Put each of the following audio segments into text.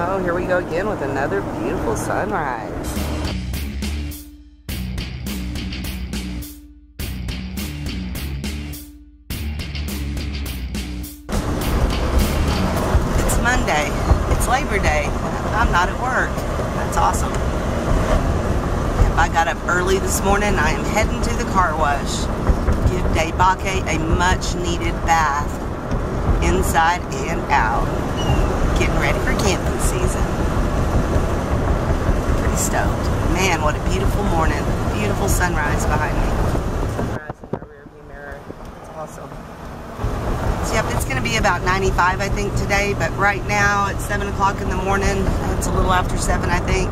Oh, here we go again with another beautiful sunrise. It's Monday. It's Labor Day. I'm not at work. That's awesome. If I got up early this morning, I am heading to the car wash. Give Dae Bake a much needed bath inside and out. Getting ready for camping season. Pretty stoked. Man, what a beautiful morning. Beautiful sunrise behind me. Sunrise in rearview mirror. It's awesome. So, yep, it's going to be about 95, I think, today. But right now, it's 7 o'clock in the morning. It's a little after 7, I think.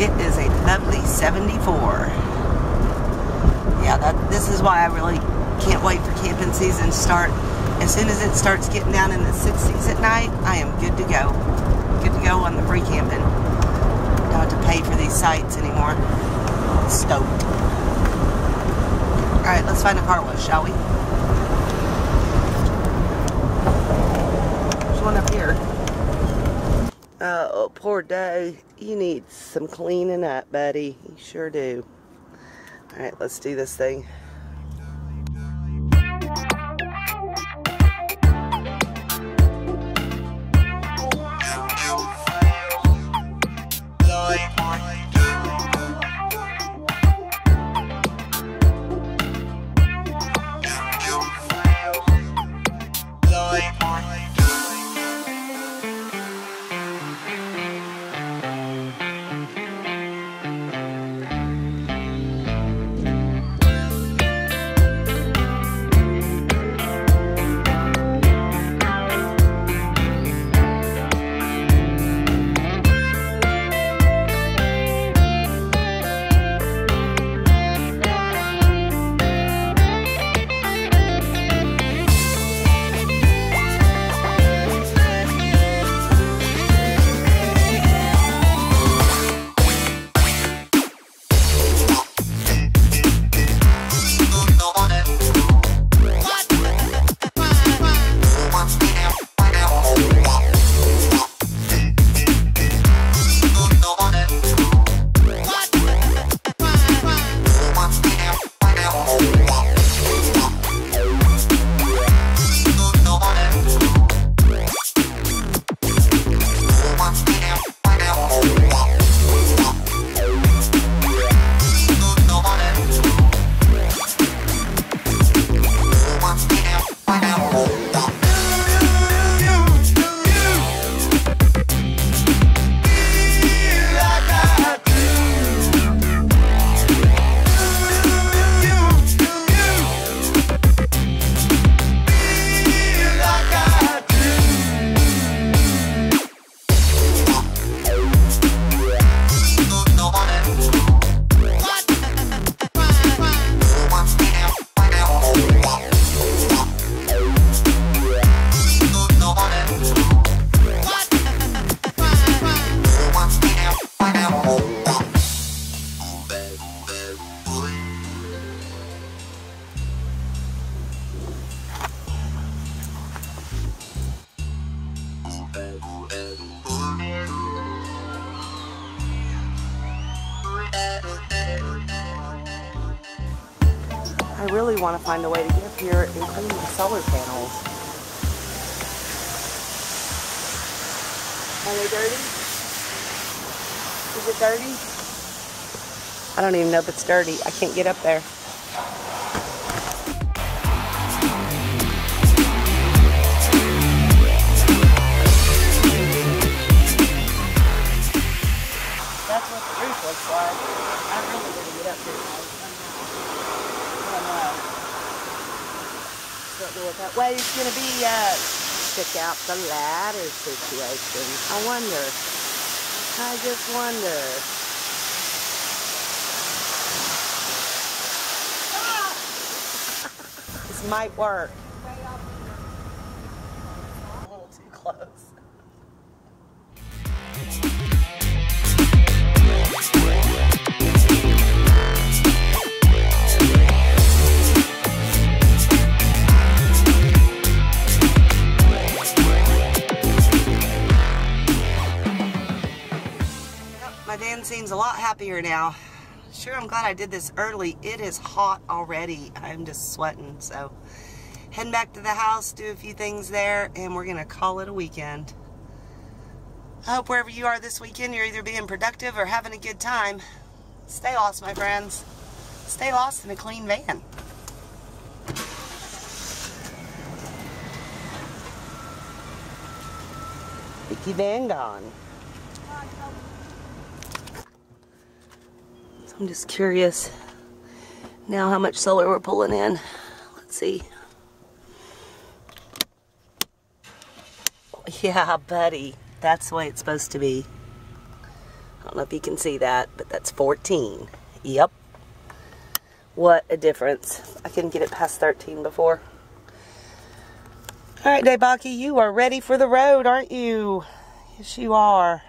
It is a lovely 74. Yeah, that this is why I really can't wait for camping season to start. As soon as it starts getting down in the 60s at night, I am good to go. Good to go on the free camping. Don't have to pay for these sites anymore. Stoked. Alright, let's find a car wash, shall we? There's one up here. Oh, poor Doe. You need some cleaning up, buddy. You sure do. Alright, let's do this thing. I really want to find a way to get up here and clean the solar panels. Are they dirty? Is it dirty? I don't even know if it's dirty. I can't get up there. Don't know that way is going to be yet. Check out the ladder situation. I wonder. I just wonder. this might work. A little too close. Seems a lot happier now. Sure, I'm glad I did this early. It is hot already. I'm just sweating, so heading back to the house, do a few things there, and we're going to call it a weekend. I hope wherever you are this weekend, you're either being productive or having a good time. Stay lost, my friends. Stay lost in a clean van. Vicky Vango. So I'm just curious now how much solar we're pulling in. Let's see. Yeah, buddy. That's the way it's supposed to be. I don't know if you can see that, but that's 14. Yep. What a difference. I couldn't get it past 13 before. All right, Daybaki, you are ready for the road, aren't you? Yes, you are.